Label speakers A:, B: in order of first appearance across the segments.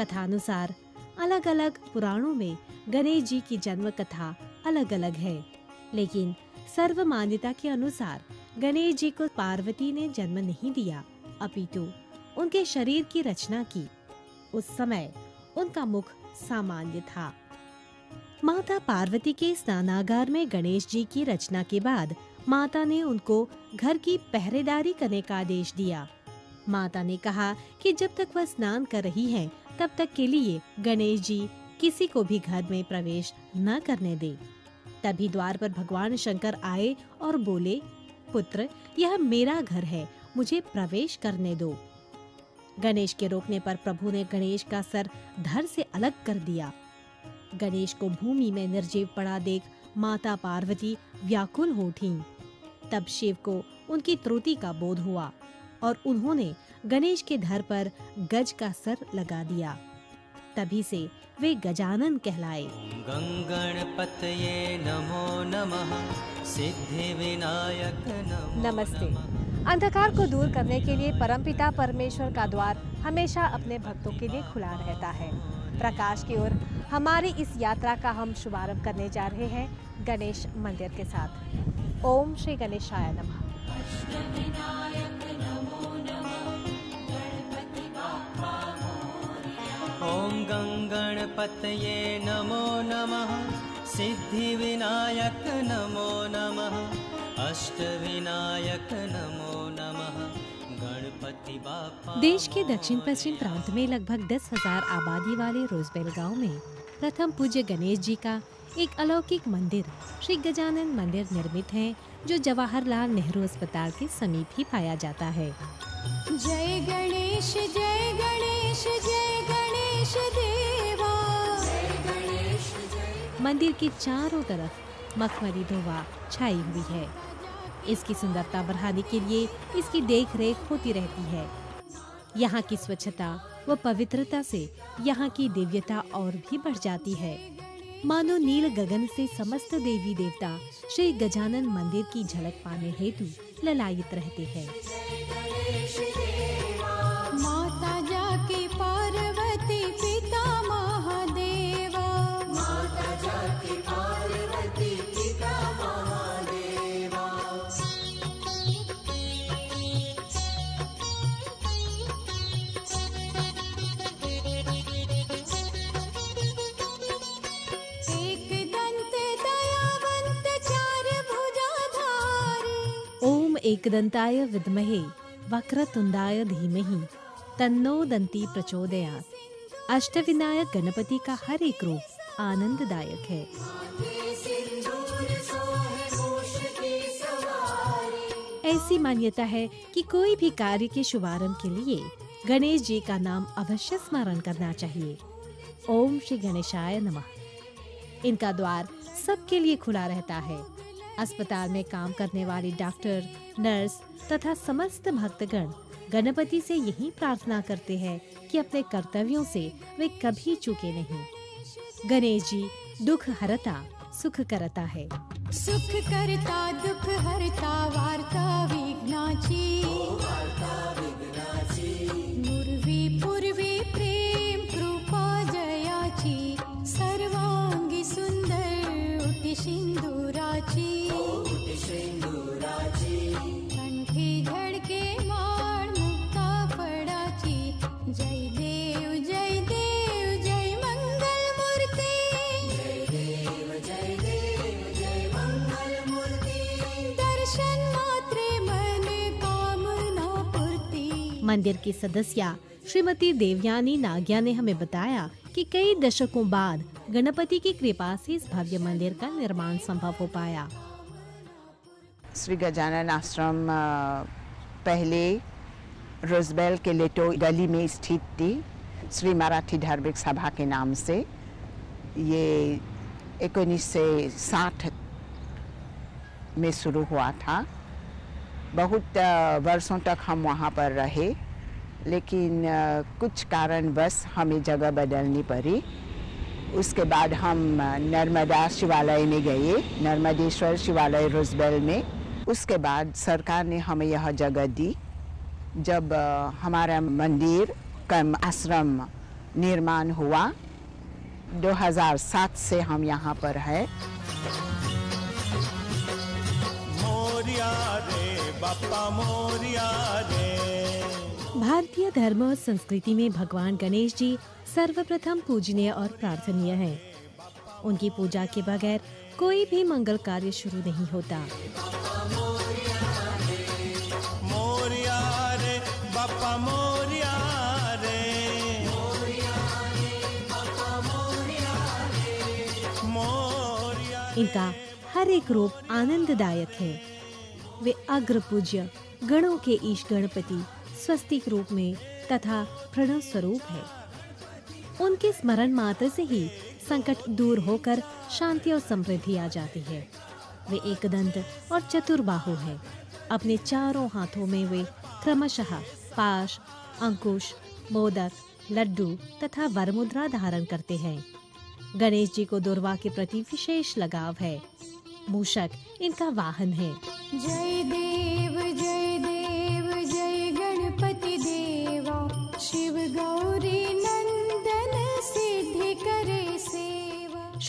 A: कथानुसार अलग अलग पुराणों में गणेश जी की जन्म कथा अलग अलग है। लेकिन सर्व मान्यता के अनुसार गणेश जी को पार्वती ने जन्म नहीं दिया अपितु उनके शरीर की रचना की। उस समय उनका मुख सामान्य था। माता पार्वती के स्नानागार में गणेश जी की रचना के बाद माता ने उनको घर की पहरेदारी करने का आदेश दिया। माता ने कहा कि जब तक वह स्नान कर रही हैं, तब तक के लिए गणेश जी किसी को भी घर में प्रवेश न करने दे। तभी द्वार पर भगवान शंकर आए और बोले, पुत्र, यह मेरा घर है, मुझे प्रवेश करने दो। गणेश के रोकने पर प्रभु ने गणेश का सर धर से अलग कर दिया। गणेश को भूमि में निर्जीव पड़ा देख माता पार्वती व्याकुल हो उठीं। तब शिव को उनकी त्रुटि का बोध हुआ। और उन्होंने गणेश के धर पर गज का सर लगा दिया। तभी से वे गजानन कहलाए।
B: गङ्गणपतये नमो नमः सिद्धिविनायक नमो
C: नमस्ते। अंधकार को दूर करने के लिए परमपिता परमेश्वर का द्वार हमेशा अपने भक्तों के लिए खुला रहता है। प्रकाश की ओर हमारी इस यात्रा का हम शुभारंभ करने जा रहे हैं गणेश मंदिर के साथ। ओम श्री गणेशाय नमः।
B: ॐ गङ्गणपतये नमो नमः। सिद्धिविनायक नमो नमः। अष्टविनायक नमो नमः। गणपति बापा
A: देश के दक्षिण पश्चिम प्रांत में लगभग दस हज़ार आबादी वाले रोजबेल गाँव में प्रथम पूज्य गणेश जी का एक अलौकिक मंदिर श्री गजानन मंदिर निर्मित है जो जवाहरलाल नेहरू अस्पताल के समीप ही पाया जाता है।
D: जय गणेश जय गणेश जय गणेश देवा।
A: मंदिर के चारों तरफ़ मखमली धोवा छाई हुई है। इसकी सुंदरता बढ़ाने के लिए इसकी देख रेख होती रहती है। यहाँ की स्वच्छता व पवित्रता से यहाँ की दिव्यता और भी बढ़ जाती है। मानो नील गगन से समस्त देवी देवता श्री गजानन मंदिर की झलक पाने हेतु ललायित रहते हैं। एकदंताय विद्महे वक्रतुंडाय धीमहि तन्नो दंती प्रचोदयात् अष्टविनायक गणपति का हर एक रूप आनंददायक है ऐसी मान्यता है कि कोई भी कार्य के शुभारंभ के लिए गणेश जी का नाम अवश्य स्मरण करना चाहिए। ओम श्री गणेशाय नमः। इनका द्वार सबके लिए खुला रहता है। अस्पताल में काम करने वाली डॉक्टर, नर्स तथा समस्त भक्तगण गणपति से यही प्रार्थना करते हैं कि अपने कर्तव्यों से वे कभी चूके नहीं। गणेश जी, दुख हरता, सुख करता है।
D: सुख करता, दुख हरता, वार्ता विघ्नाची
A: मंदिर की सदस्य श्रीमती देवयानी नाग्या ने हमें बताया कि कई दशकों बाद गणपति की कृपा से इस भव्य मंदिर का निर्माण संभव हो पाया।
E: श्री गजानन आश्रम पहले रोजबेल के लेटो गली में स्थित थी, श्री मराठी धार्मिक सभा के नाम से। ये उन्नीस से साठ में शुरू हुआ था। बहुत वर्षों तक हम वहाँ पर रहे। लेकिन कुछ कारण कारणवश हमें जगह बदलनी पड़ी। उसके बाद हम नर्मदा शिवालय में गए, नर्मदेश्वर शिवालय रोजबेल में। उसके बाद सरकार ने हमें यह जगह दी, जब हमारा मंदिर कम आश्रम निर्माण हुआ। 2007 से हम यहाँ पर है।
F: मोरिया रे, बापा मोरिया रे।
A: भारतीय धर्म और संस्कृति में भगवान गणेश जी सर्वप्रथम पूजनीय और प्रार्थनीय हैं। उनकी पूजा के बगैर कोई भी मंगल कार्य शुरू नहीं होता इनका हर एक रूप आनंददायक है वे अग्र पूज्य गणों के ईश गणपति स्वस्तिक रूप में तथा प्रणव स्वरूप है। उनके स्मरण मात्र से ही संकट दूर होकर शांति और समृद्धि आ जाती है। वे एक दंत और चतुर्बाहु है। अपने चारों हाथों में वे क्रमशः पाश, अंकुश, मोदक, लड्डू तथा वरमुद्रा धारण करते हैं। गणेश जी को दुर्वा के प्रति विशेष लगाव है। मूषक इनका वाहन है।
D: जय देव, जय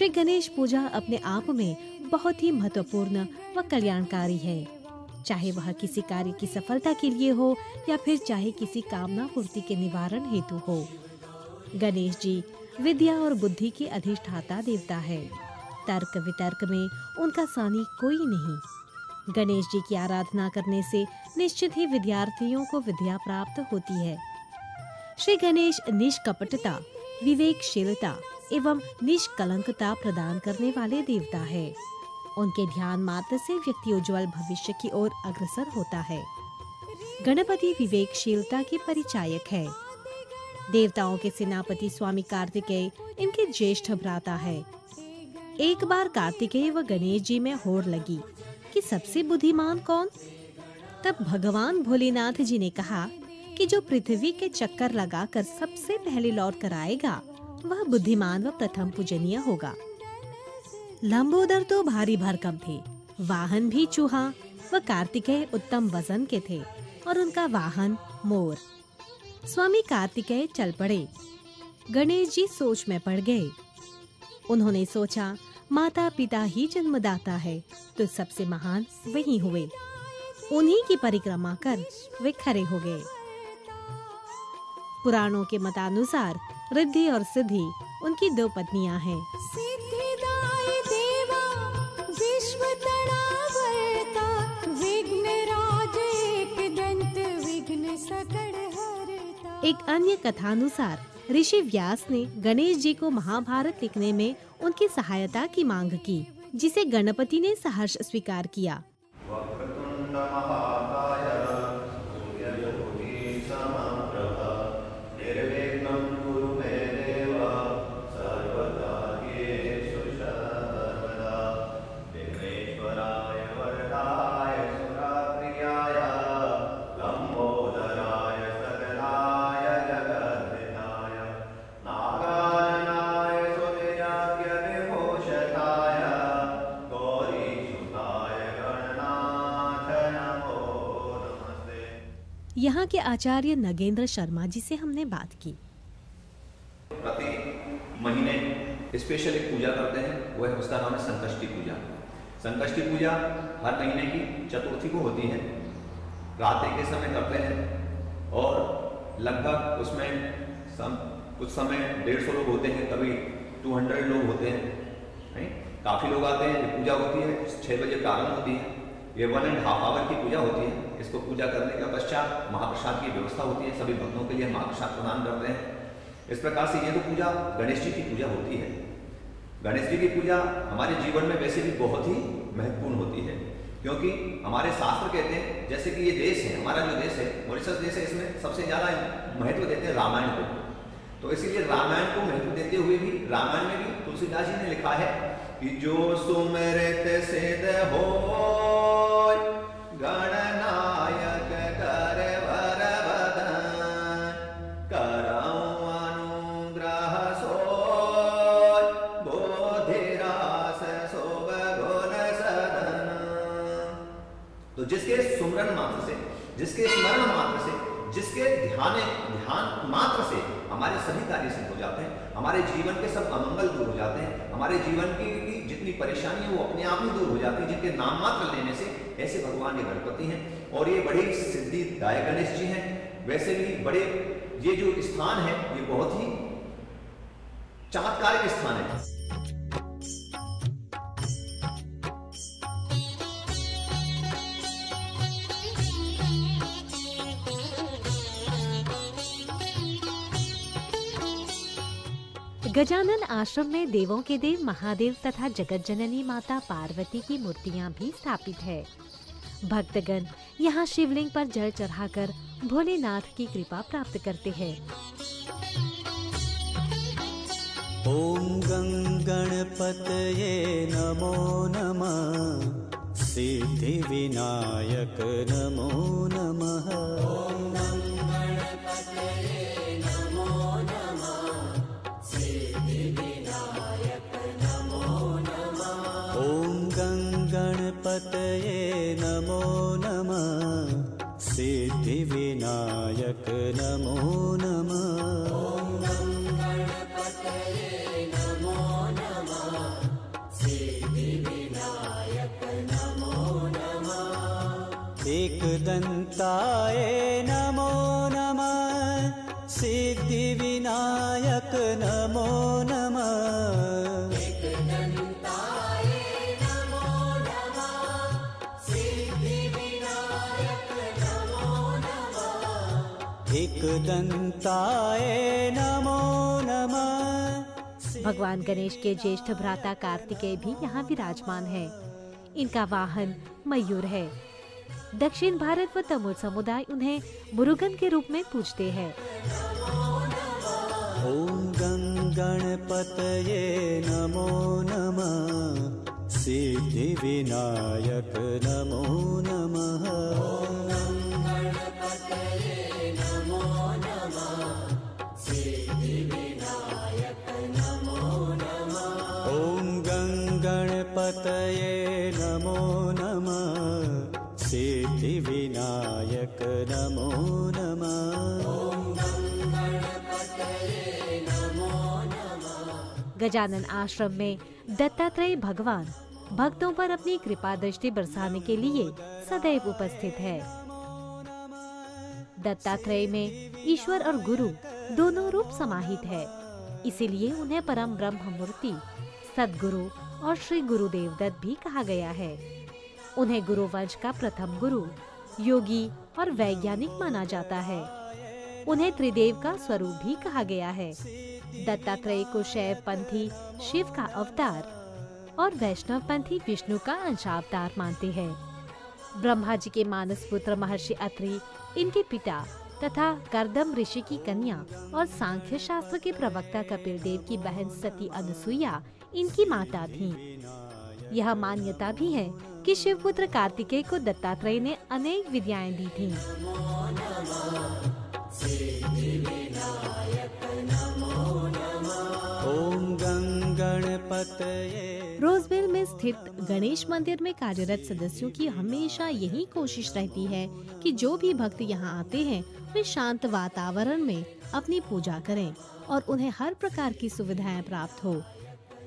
A: श्री गणेश पूजा अपने आप में बहुत ही महत्वपूर्ण व कल्याणकारी है। चाहे वह किसी कार्य की सफलता के लिए हो या फिर चाहे किसी कामना पूर्ति के निवारण हेतु हो। गणेश जी विद्या और बुद्धि के अधिष्ठाता देवता है। तर्क वितर्क में उनका सानी कोई नहीं। गणेश जी की आराधना करने से निश्चित ही विद्यार्थियों को विद्या प्राप्त होती है। श्री गणेश निष्कपटता, विवेकशीलता एवं निष्कलंकता प्रदान करने वाले देवता है। उनके ध्यान मात्र से व्यक्ति उज्जवल भविष्य की ओर अग्रसर होता है। गणपति विवेकशीलता के परिचायक है। देवताओं के सेनापति स्वामी कार्तिकेय इनके ज्येष्ठ भ्राता है। एक बार कार्तिकेय व गणेश जी में होड़ लगी कि सबसे बुद्धिमान कौन? तब भगवान भोलेनाथ जी ने कहा कि जो पृथ्वी के चक्कर लगाकर सबसे पहले लौट कर आएगा वह बुद्धिमान व प्रथम पूजनीय होगा। लंबोदर तो भारी भरकम थे। वाहन भी चूहा व कार्तिकेय उत्तम वज़न के थे और उनका वाहन मोर। स्वामी कार्तिकेय चल पड़े। गणेश जी सोच में पड़ गए। उन्होंने सोचा माता पिता ही जन्मदाता है तो सबसे महान वही हुए। उन्हीं की परिक्रमा कर वे खड़े हो गए। पुराणों के मतानुसार रिद्धि और सिद्धि उनकी दो पत्नियाँ हैं।
D: सिद्धिदाय देवा विश्व तणावर्ता विघ्न राज एक दंत विघ्न सकड़ हरता।
A: एक अन्य कथानुसार ऋषि व्यास ने गणेश जी को महाभारत लिखने में उनकी सहायता की मांग की जिसे गणपति ने सहर्ष स्वीकार किया। यहाँ के आचार्य नगेंद्र शर्मा जी से हमने बात की।
G: प्रति महीने स्पेशल एक पूजा करते हैं वह है उसका नाम है संकष्टी पूजा। संकष्टी पूजा हर महीने की चतुर्थी को होती है। रात के समय करते हैं और लगभग उसमें सम, कुछ समय डेढ़ सौ लोग होते हैं, कभी टू हंड्रेड लोग होते हैं नहीं काफ़ी लोग आते हैं, पूजा होती है छः बजे प्रारंभ होती है। ये वन एंड हाफ़ आवर की पूजा होती है। इसको पूजा करने के पश्चात महाप्रसाद की व्यवस्था होती है, सभी भक्तों के लिए महाप्रसाद प्रदान करते हैं। इस प्रकार से ये तो पूजा गणेश जी की पूजा होती है। गणेश जी की पूजा हमारे जीवन में वैसे भी बहुत ही महत्वपूर्ण होती है, क्योंकि हमारे शास्त्र कहते हैं, जैसे कि ये देश है, हमारा जो देश है, मॉरिशस देश है, इसमें सबसे ज़्यादा महत्व देते हैं रामायण को। तो इसीलिए रामायण को महत्व देते हुए भी, रामायण में भी तुलसीदास जी ने लिखा है कि जो सुमृत सिद्ध हो गणनायक ध्यान ध्यान मात्र से हमारे सभी कार्य सिद्ध हो जाते हैं। हमारे जीवन के सब अमंगल दूर हो जाते हैं। हमारे जीवन की, की जितनी परेशानी है वो अपने आप ही दूर हो जाती है जिनके नाम मात्र लेने से ऐसे भगवान ये गणपति हैं। और ये बड़े सिद्धि दाय गणेश जी हैं। वैसे भी बड़े ये जो स्थान है ये बहुत ही चमत्कारिक स्थान है।
A: गजानन आश्रम में देवों के देव महादेव तथा जगत जननी माता पार्वती की मूर्तियाँ भी स्थापित है। भक्तगण यहाँ शिवलिंग पर जल चढ़ाकर भोलेनाथ की कृपा प्राप्त करते हैं।
B: ॐ गङ्गणपतये नमो नमः। सिद्धिविनायक नमो नमः। गङ्गणपतये नमो नमः। सिद्धिविनायक नमो नमः। एकदन्ताय नमो नमः।
A: भगवान गणेश के ज्येष्ठ भ्राता कार्तिकेय भी यहाँ विराजमान है। इनका वाहन मयूर है। दक्षिण भारत व तमिल समुदाय उन्हें मुरुगन के रूप में पूजते हैं।
B: ॐ गङ्गणपतये नमो नमः। सिद्धिविनायक नमो नमः। नमो
A: गजानन आश्रम में दत्तात्रेय भगवान भक्तों पर अपनी कृपा दृष्टि बरसाने के लिए सदैव उपस्थित है। दत्तात्रेय में ईश्वर और गुरु दोनों रूप समाहित है। इसीलिए उन्हें परम ब्रह्म मूर्ति सदगुरु और श्री गुरुदेव दत्त भी कहा गया है। उन्हें गुरु वंश का प्रथम गुरु योगी और वैज्ञानिक माना जाता है। उन्हें त्रिदेव का स्वरूप भी कहा गया है। दत्तात्रेय को शैव पंथी शिव का अवतार और वैष्णव पंथी विष्णु का अंशावतार मानते हैं। ब्रह्मा जी के मानस पुत्र महर्षि अत्रि, इनके पिता तथा करदम ऋषि की कन्या और सांख्य शास्त्र के प्रवक्ता कपिल देव की बहन सती अनुसुईया इनकी माता थी। यह मान्यता भी है कि शिवपुत्र कार्तिकेय को दत्तात्रेय ने अनेक विद्याएँ दी थी। रोजबेल में स्थित गणेश मंदिर में कार्यरत सदस्यों की हमेशा यही कोशिश रहती है कि जो भी भक्त यहाँ आते हैं, वे शांत वातावरण में अपनी पूजा करें और उन्हें हर प्रकार की सुविधाएँ प्राप्त हो।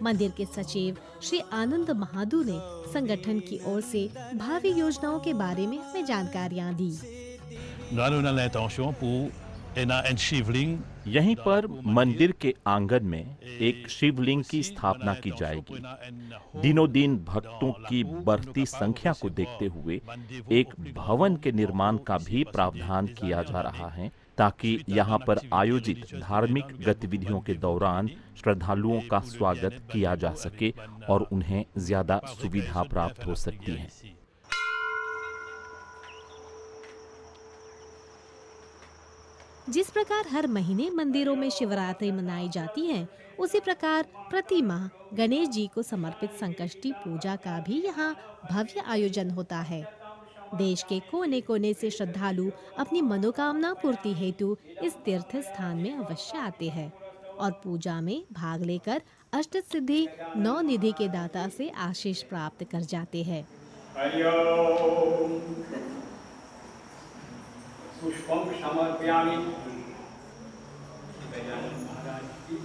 A: मंदिर के सचिव श्री आनंद महादू ने संगठन की ओर से भावी योजनाओं के बारे में हमें जानकारियाँ दी।
H: यहीं पर मंदिर के आँगन में एक शिवलिंग की स्थापना की जाएगी। दिनों दिन भक्तों की बढ़ती संख्या को देखते हुए एक भवन के निर्माण का भी प्रावधान किया जा रहा है। ताकि यहाँ पर आयोजित धार्मिक गतिविधियों के दौरान श्रद्धालुओं का स्वागत किया जा सके और उन्हें ज़्यादा सुविधा प्राप्त हो सकती है।
A: जिस प्रकार हर महीने मंदिरों में शिवरात्रि मनाई जाती है उसी प्रकार प्रति माह गणेश जी को समर्पित संकष्टी पूजा का भी यहाँ भव्य आयोजन होता है। देश के कोने कोने से श्रद्धालु अपनी मनोकामना पूर्ति हेतु इस तीर्थ स्थान में अवश्य आते हैं और पूजा में भाग लेकर अष्ट सिद्धि नौ निधि के दाता से आशीष प्राप्त कर जाते हैं।
I: पुष्पम समर्पयामि। महाराज की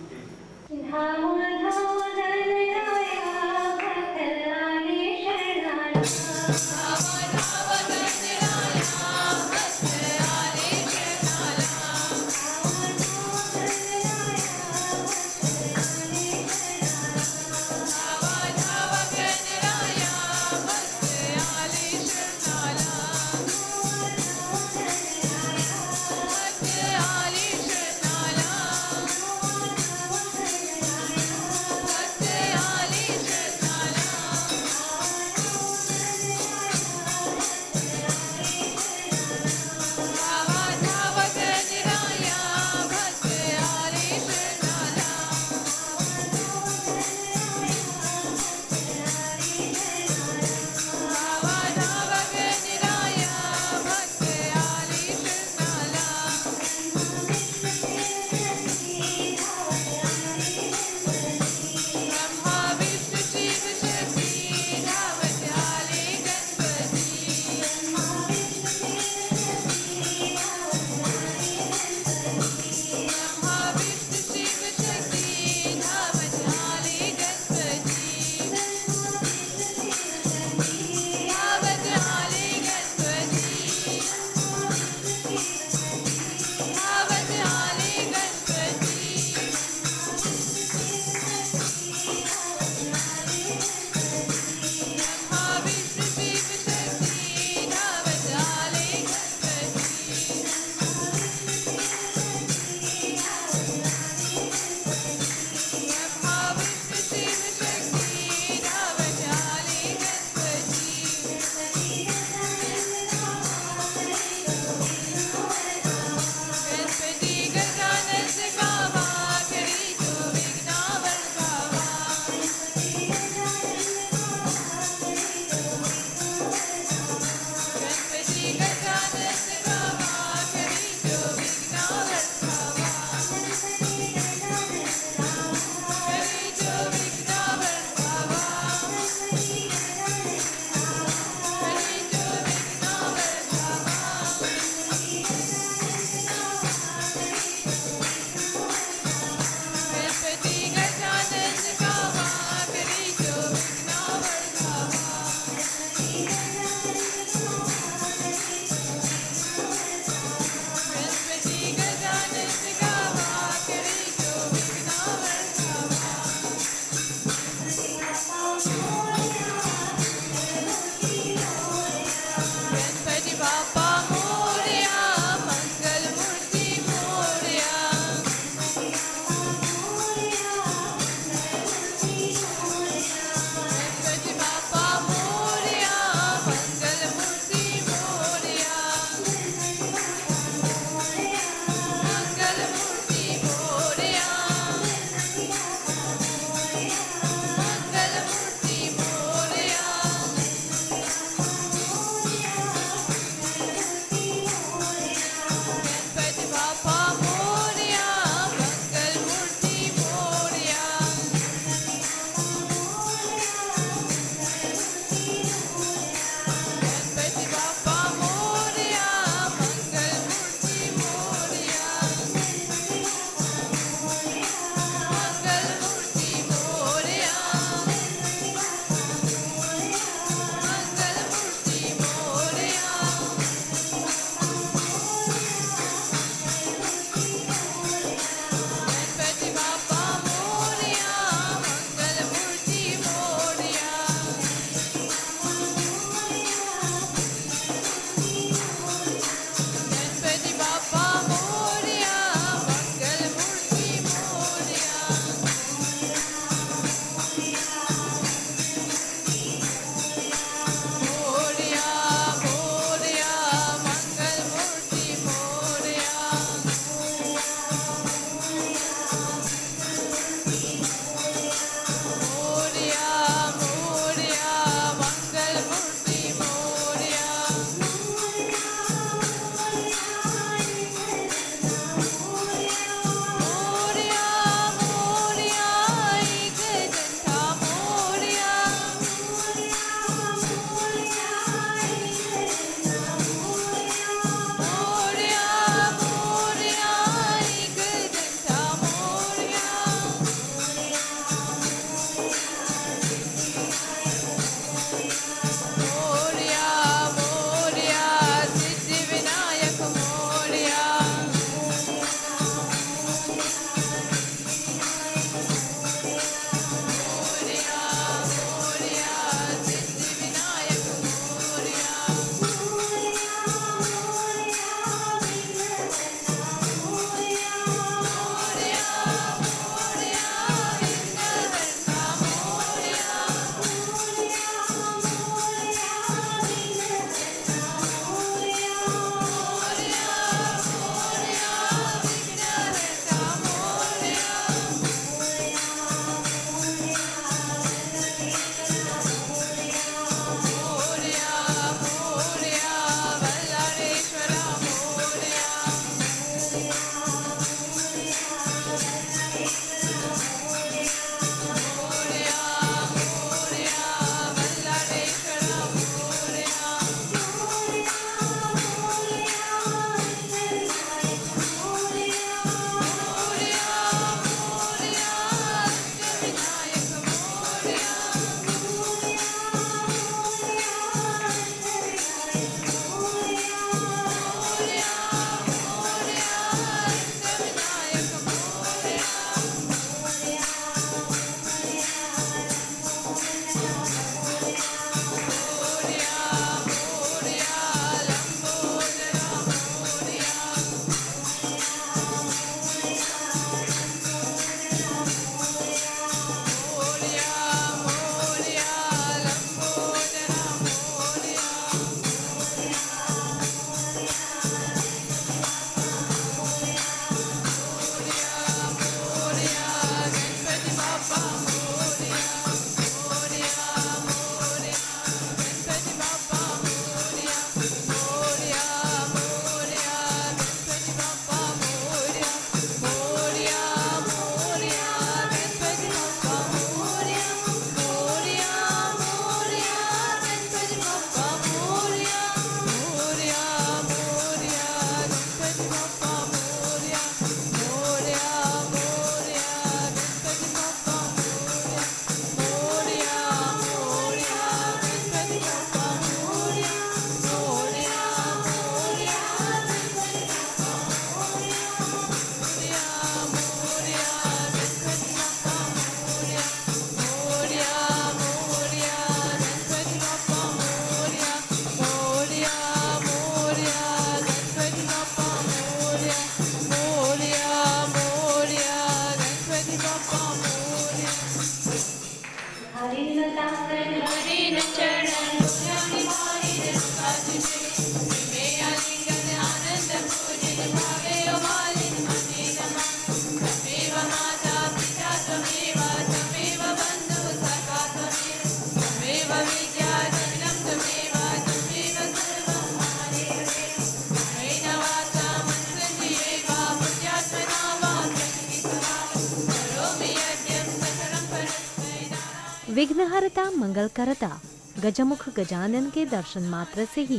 A: विघ्नहरता, मंगलकरता, गजमुख गजानन के दर्शन मात्र से ही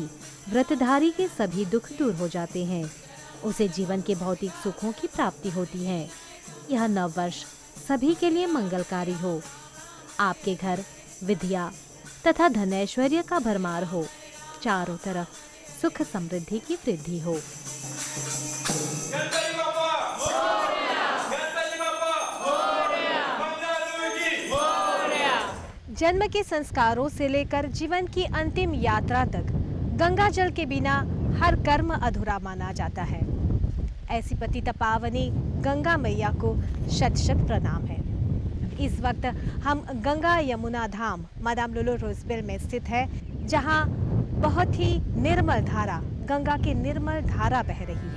A: व्रतधारी के सभी दुख दूर हो जाते हैं। उसे जीवन के भौतिक सुखों की प्राप्ति होती है। यह नव वर्ष सभी के लिए मंगलकारी हो। आपके घर विद्या तथा धनैश्वर्य का भरमार हो। चारों तरफ़ सुख समृद्धि की वृद्धि हो।
C: जन्म के संस्कारों से लेकर जीवन की अंतिम यात्रा तक गंगा जल के बिना हर कर्म अधूरा माना जाता है। ऐसी पतित पावनी गंगा मैया को शत शत प्रणाम है। इस वक्त हम गंगा यमुना धाम, मादाम लुलु रोजबेल में स्थित है, जहाँ बहुत ही निर्मल धारा, गंगा की निर्मल धारा बह रही है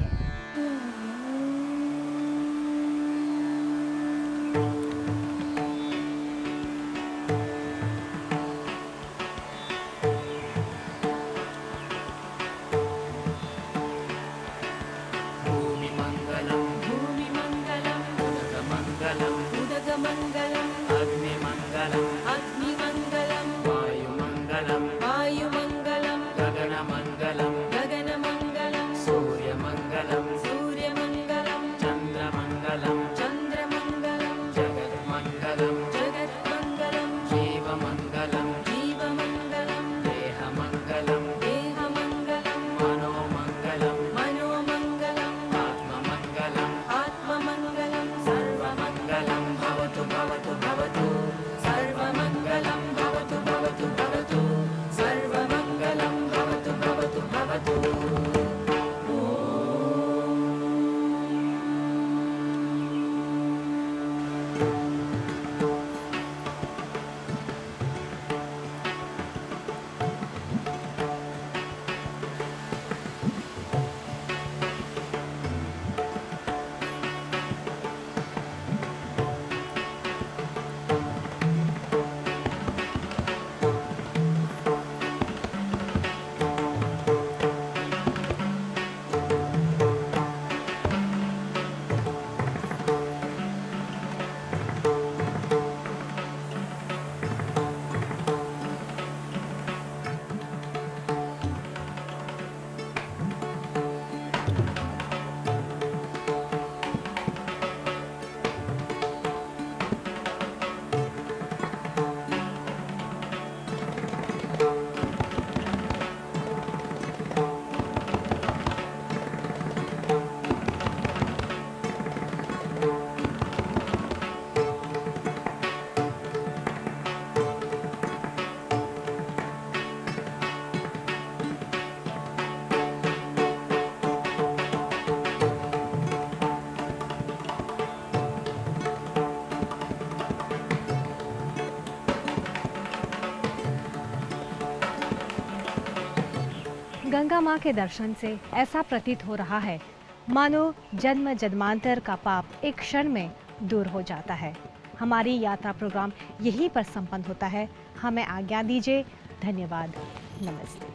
C: गंगा माँ के दर्शन से ऐसा प्रतीत हो रहा है, मानो जन्म जन्मांतर का पाप एक क्षण में दूर हो जाता है। हमारी यात्रा प्रोग्राम यहीं पर संपन्न होता है। हमें आज्ञा दीजिए। धन्यवाद। नमस्ते।